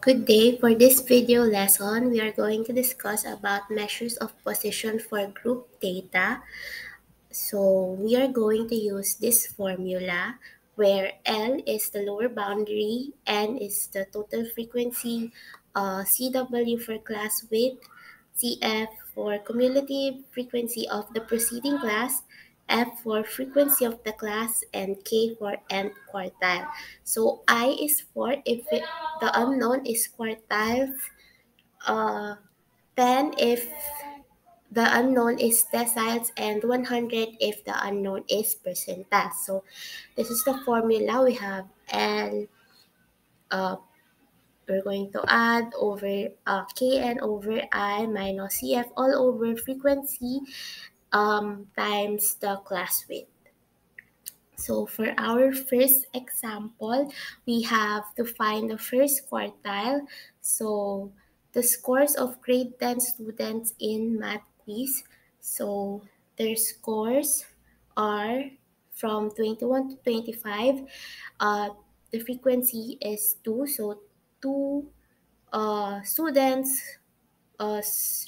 Good day. For this video lesson, we are going to discuss about measures of position for group data. So we are going to use this formula where L is the lower boundary, N is the total frequency, uh, CW for class width, CF for cumulative frequency of the preceding class, F for frequency of the class, and K for nth quartile. So I is for if it, the unknown is quartiles, uh, 10 if the unknown is deciles, and 100 if the unknown is percentiles. So this is the formula. We have L, uh, we're going to add over uh, Kn over I minus Cf all over frequency um, times the class width. So for our first example, we have to find the first quartile. So the scores of grade 10 students in math quiz. So their scores are from 21 to 25. Uh, the frequency is 2. So 2 uh, students uh,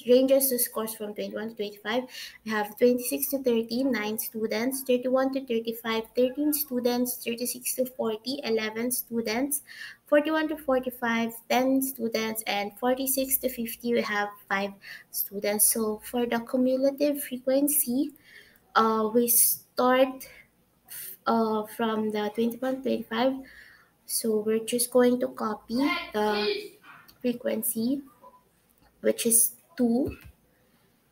ranges the scores from 21 to 25. We have 26 to 30, 9 students, 31 to 35, 13 students, 36 to 40, 11 students, 41 to 45, 10 students, and 46 to 50, we have 5 students. So for the cumulative frequency, uh, we start uh, from the 21 to 25. So we're just going to copy the frequency which is 2.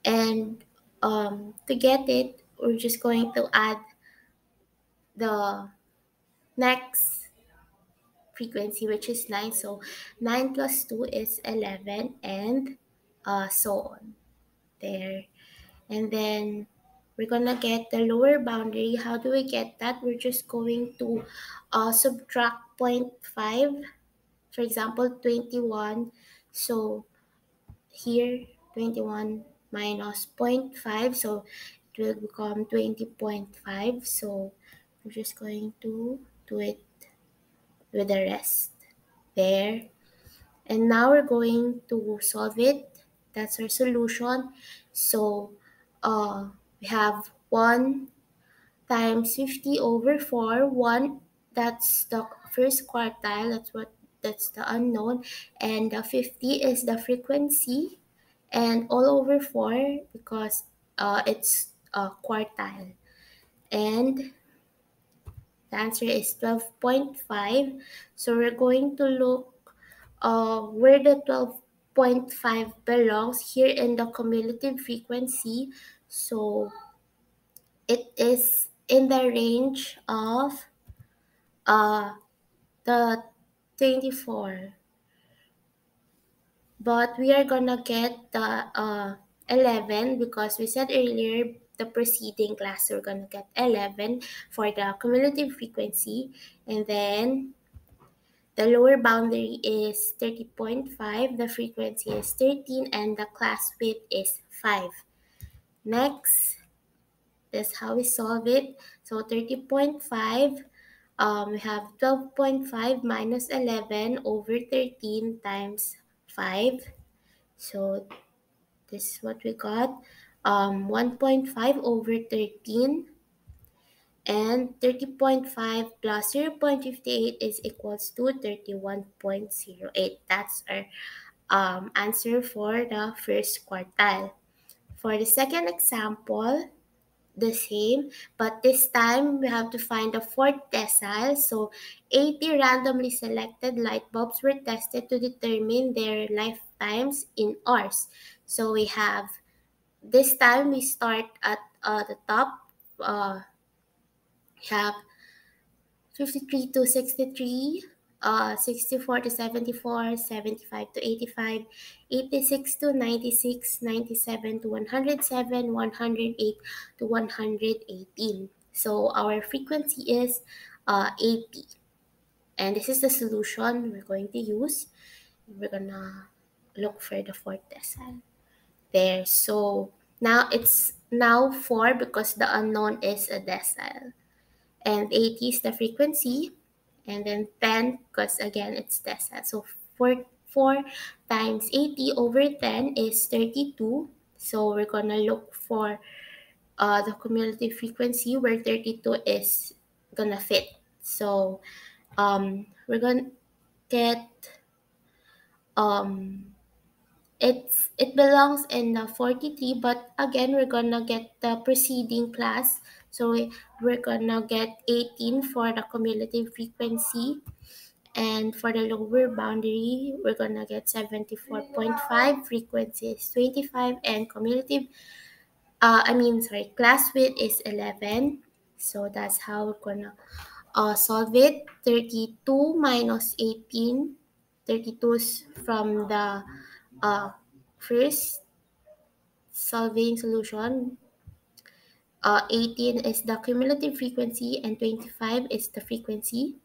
And um, to get it, we're just going to add the next frequency, which is 9. So 9 plus 2 is 11 and uh, so on. There. And then we're going to get the lower boundary. How do we get that? We're just going to uh, subtract 0.5. For example, 21. So here 21 minus 0.5 so it will become 20.5 so we're just going to do it with the rest there. And now we're going to solve it. That's our solution. So uh, we have 1 times 50 over 4 1 that's the first quartile that's what that's the unknown. And the 50 is the frequency and all over 4 because uh, it's a quartile. And the answer is 12.5 so we're going to look uh, where the 12.5 belongs here in the cumulative frequency. So it is in the range of uh, the 24 but we are gonna get the uh, 11 because we said earlier the preceding class we're gonna get 11 for the cumulative frequency. And then the lower boundary is 30.5 the frequency is 13 and the class width is 5 next that's how we solve it. So 30.5 um, we have 12.5 minus 11 over 13 times 5. So this is what we got. Um, 1.5 over 13 and 30.5 plus 0.58 is equals to 31.08. That's our um, answer for the first quartile. For the second example, the same, but this time we have to find the fourth decile. So 80 randomly selected light bulbs were tested to determine their lifetimes in hours. So we have, this time we start at uh, the top. Uh, we have 53 to 63, uh, 64 to 74, 75 to 85, 86 to 96, 97 to 107, 108 to 118. So our frequency is uh, 80. And this is the solution we're going to use. We're gonna look for the fourth decile. There. So now it's now 4 because the unknown is a decile. And 80 is the frequency and then 10 because again it's decile so 4 4 times 80 over 10 is 32. So we're gonna look for uh, the cumulative frequency where 32 is gonna fit. So um, we're gonna get um, it's it belongs in the 43 but again we're gonna get the preceding class. So we, we're gonna get 18 for the cumulative frequency. And for the lower boundary we're gonna get 74.5 frequencies 25 and cumulative uh, I mean sorry class width is 11 so that's how we're gonna uh, solve it. 32 minus 18 32 is from the uh, first solving solution. Uh, 18 is the cumulative frequency and 25 is the frequency.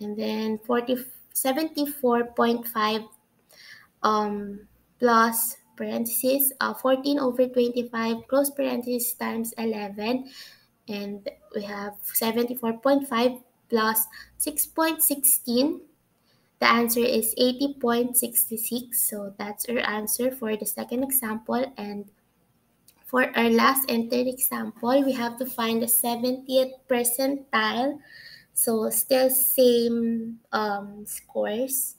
And then 40 74.5 um, plus parenthesis uh, 14 over 25 close parenthesis times 11 and we have 74.5 plus 6.16 the answer is 80.66. So that's our answer for the second example. And for our last and third example, we have to find the 70th percentile. So still same um, scores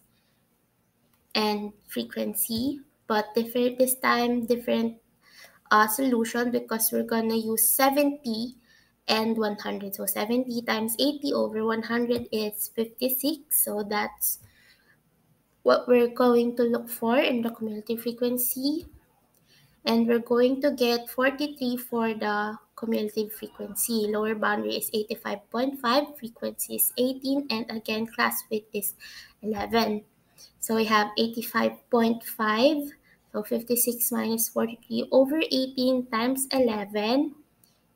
and frequency, but different this time different uh, solution because we're gonna use 70 and 100. So 70 times 80 over 100 is 56. So that's what we're going to look for in the cumulative frequency. And we're going to get 43 for the cumulative frequency. Lower boundary is 85.5, frequency is 18, and again, class width is 11. So we have 85.5, so 56 minus 43 over 18 times 11.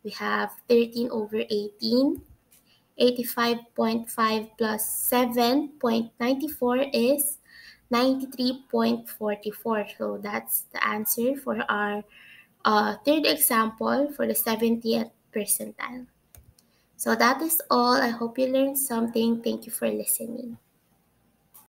We have 13 over 18. 85.5 plus 7.94 is 93.44. So that's the answer for our uh, third example for the 70th percentile. So that is all. I hope you learned something. Thank you for listening.